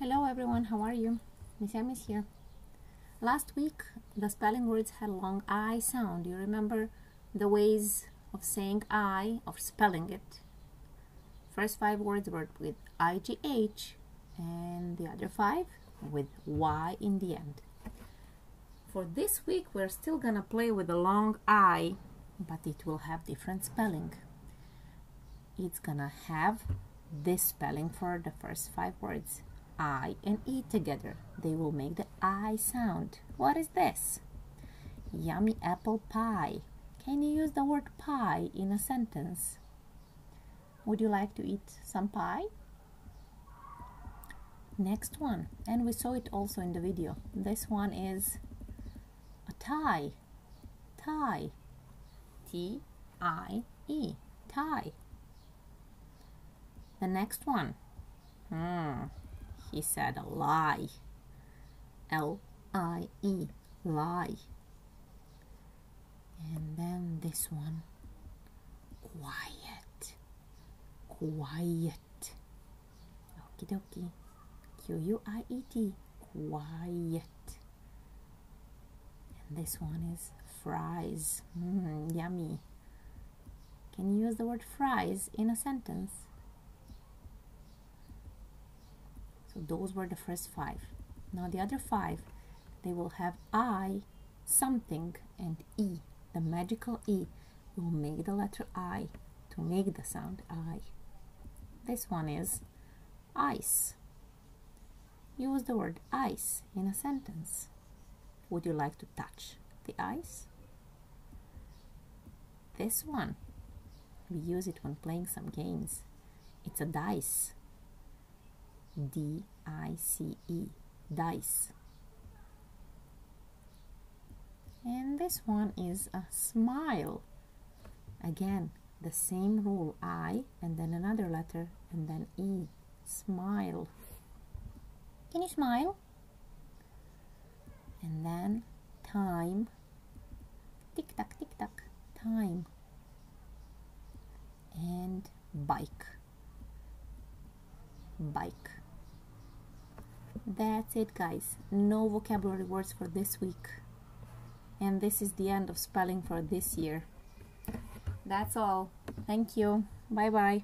Hello everyone, how are you? Miss Em is here. Last week, the spelling words had long I sound. You remember the ways of saying I, of spelling it. First five words were with IGH, and the other five with Y in the end. For this week, we're still gonna play with the long I, but it will have different spelling. It's gonna have this spelling for the first five words. I and E together. They will make the I sound. What is this? Yummy apple pie. Can you use the word pie in a sentence? Would you like to eat some pie? Next one, and we saw it also in the video. This one is a tie. Tie. T I E. Tie. The next one. Hmm. He said a lie. L I E. Lie. And then this one. Quiet. Quiet. Okie dokie. Q U I E T. Quiet. And this one is fries. Mm, yummy. Can you use the word fries in a sentence? So those were the first five. Now the other five, they will have I, something, and E. The magical E will make the letter I to make the sound I. This one is ice. Use the word ice in a sentence. Would you like to touch the ice? This one, we use it when playing some games. It's a dice. D I C E, dice. And this one is a smile. Again, the same rule I and then another letter and then E. Smile. Can you smile? And then time. Tick tock, tick tock, time. And bike. Bike. That's it, guys. No vocabulary words for this week. And this is the end of spelling for this year. That's all. Thank you. Bye bye.